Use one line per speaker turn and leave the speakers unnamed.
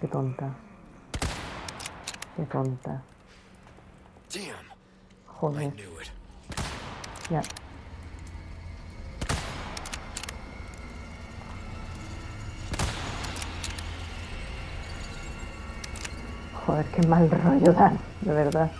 Qué tonta. Qué tonta.
Damn,
Joder. Ya. Joder, qué mal rollo dan, de verdad.